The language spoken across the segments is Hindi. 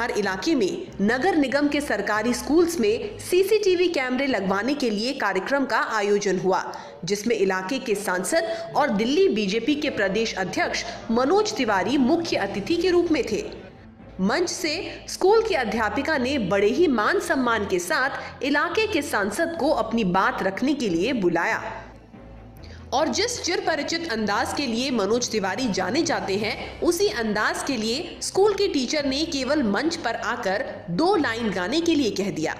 विहार इलाके में नगर निगम के सरकारी स्कूल्स में सीसीटीवी कैमरे लगवाने के लिए कार्यक्रम का आयोजन हुआ, जिसमें इलाके के सांसद और दिल्ली बीजेपी के प्रदेश अध्यक्ष मनोज तिवारी मुख्य अतिथि के रूप में थे। मंच से स्कूल की अध्यापिका ने बड़े ही मान सम्मान के साथ इलाके के सांसद को अपनी बात रखने के लिए बुलाया। और जिस चिर परिचित अंदाज के लिए मनोज तिवारी जाने जाते हैं, उसी अंदाज के लिए स्कूल की टीचर ने केवल मंच पर आकर दो लाइन गाने के लिए कह दिया।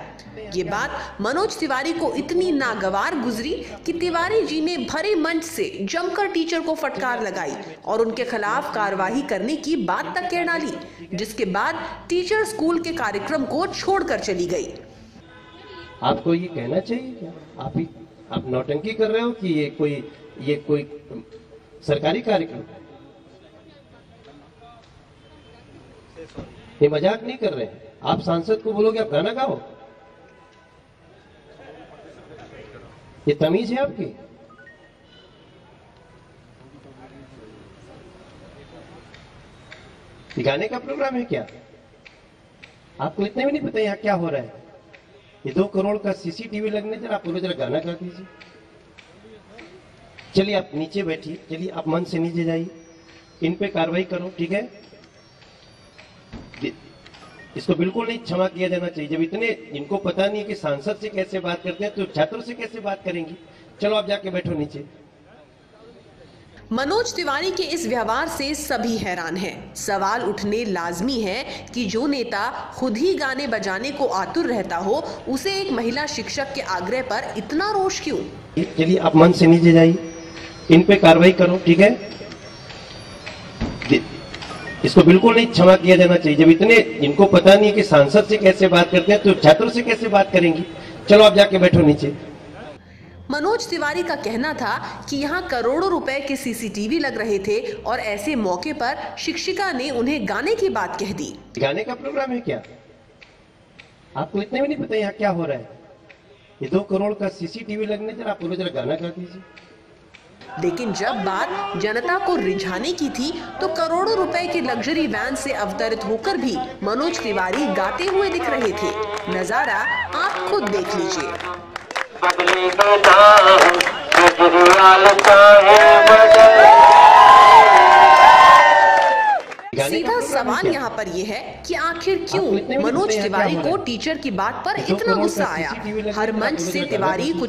ये बात मनोज तिवारी को इतनी नागवार गुजरी कि तिवारी जी ने भरे मंच से जमकर टीचर को फटकार लगाई और उनके खिलाफ कार्रवाई करने की बात तक कह डाली, जिसके बाद टीचर स्कूल के कार्यक्रम को छोड़कर चली गई। आपको ये कहना चाहिए आप आप नौटंकी कर रहे हो कि ये कोई ये कोई सरकारी कार्यक्रम? ये मज़ाक नहीं कर रहे हैं। आप सांसद को बोलोगे आप गाना गाओ? ये तमीज है आपकी। गाने का प्रोग्राम है क्या? आपको इतने भी नहीं पता यहाँ क्या हो रहा है। ये दो करोड़ का सीसीटीवी लगने जरा आप जरा गाना गा दीजिए। चलिए आप नीचे बैठिए, चलिए आप मन से नीचे जाइए। इन पे कार्रवाई करो, ठीक है? इसको बिल्कुल नहीं क्षमा किया जाना चाहिए। जब इतने इनको पता नहीं है कि सांसद से कैसे बात करते हैं तो छात्रों से कैसे बात करेंगी? चलो आप जाके बैठो नीचे। मनोज तिवारी के इस व्यवहार से सभी हैरान हैं। सवाल उठने लाजमी है कि जो नेता खुद ही गाने बजाने को आतुर रहता हो, उसे एक महिला शिक्षक के आग्रह पर इतना रोष क्यों? चलिए आप मन से नीचे जाइए। इन पे कार्रवाई करो, ठीक है? इसको बिल्कुल नहीं क्षमा किया जाना चाहिए। जब इतने इनको पता नहीं है कि सांसद से कैसे बात करते हैं तो छात्रों से कैसे बात करेंगी? चलो आप जाके बैठो नीचे। मनोज तिवारी का कहना था कि यहाँ करोड़ों रुपए के सीसीटीवी लग रहे थे और ऐसे मौके पर शिक्षिका ने उन्हें गाने की बात कह दी। गाने का प्रोग्राम है क्या? आपको इतने भी नहीं पता यहाँ क्या हो रहा है। ये दो करोड़ का सीसीटीवी लगने जरा आप जरा गाना गा दीजिए। लेकिन जब बात जनता को रिझाने की थी तो करोड़ों रुपए के लग्जरी वैन से अवतरित होकर भी मनोज तिवारी गाते हुए दिख रहे थे। नज़ारा आप खुद देख लीजिए। सीधा सवाल यहाँ पर यह है कि आखिर क्यों मनोज तिवारी को टीचर की बात पर इतना गुस्सा आया? हर मंच से तिवारी कुछ